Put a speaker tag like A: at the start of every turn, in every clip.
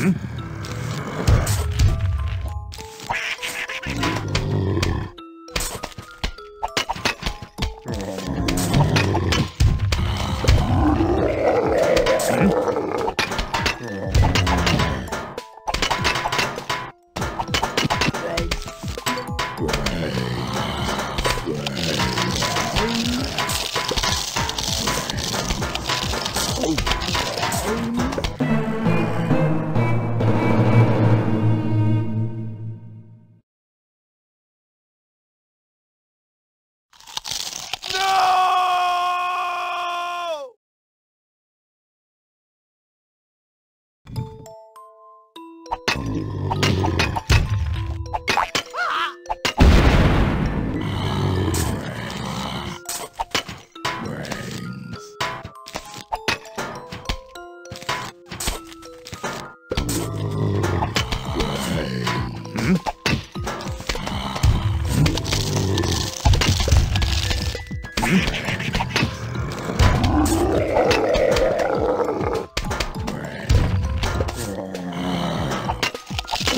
A: Mm-hmm.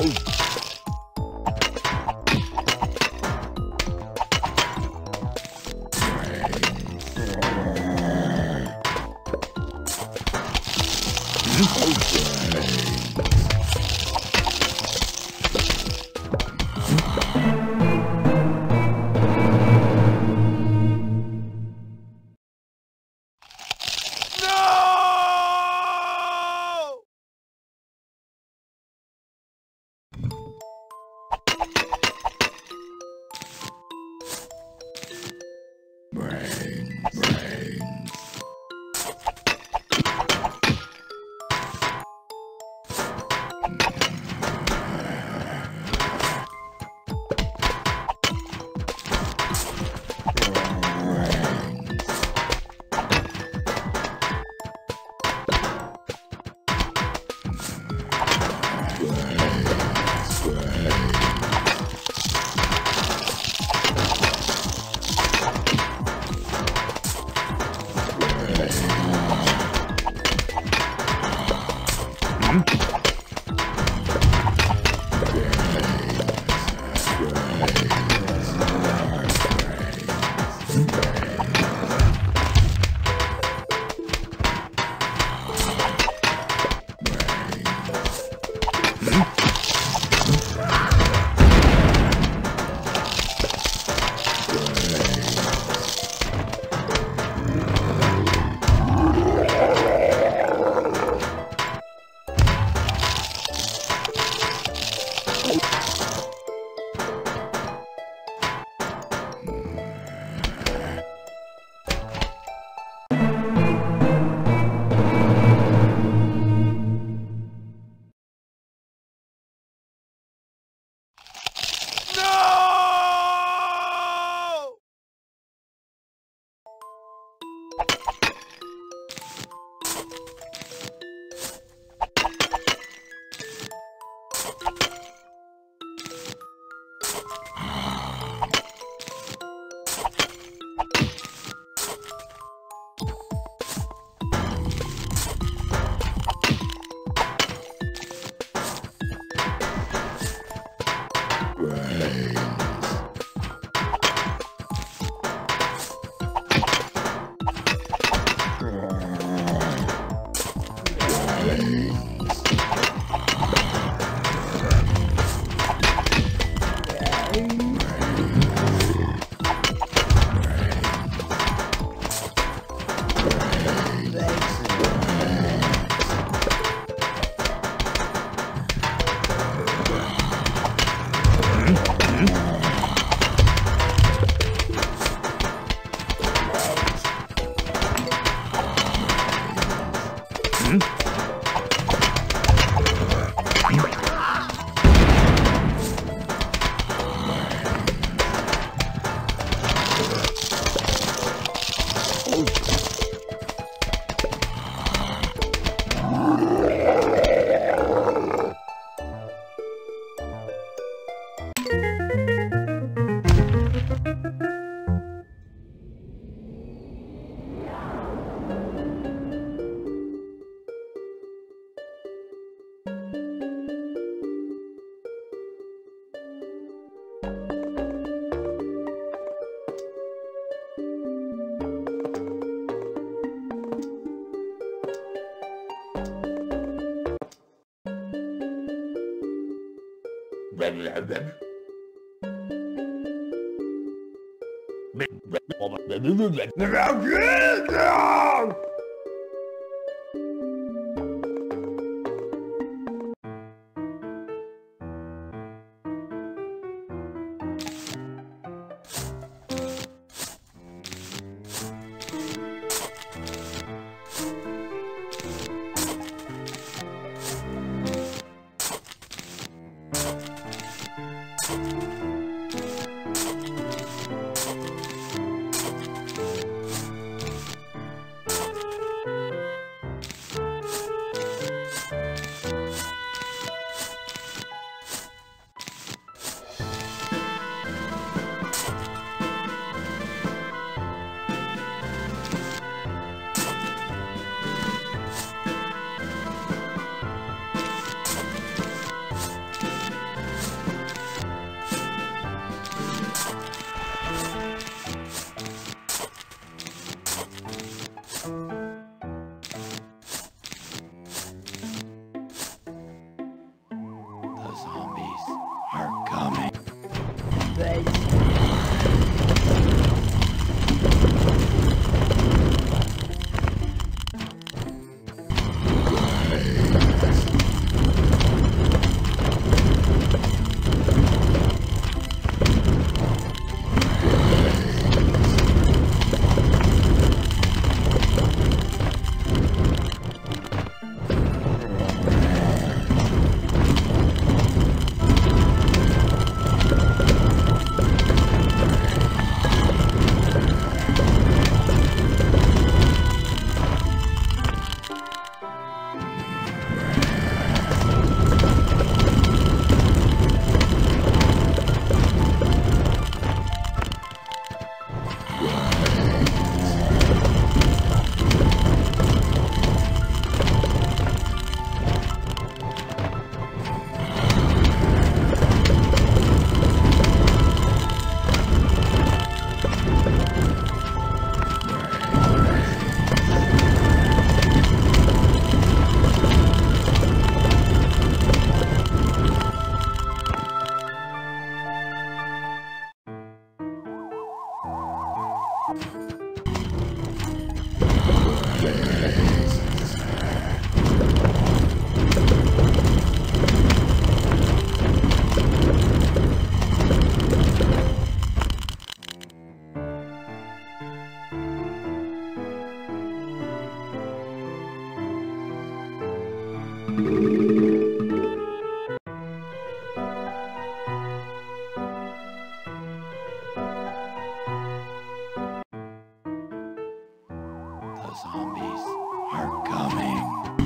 A: Oh. Brain, brain.
B: No!
A: العذاب you zombies are coming.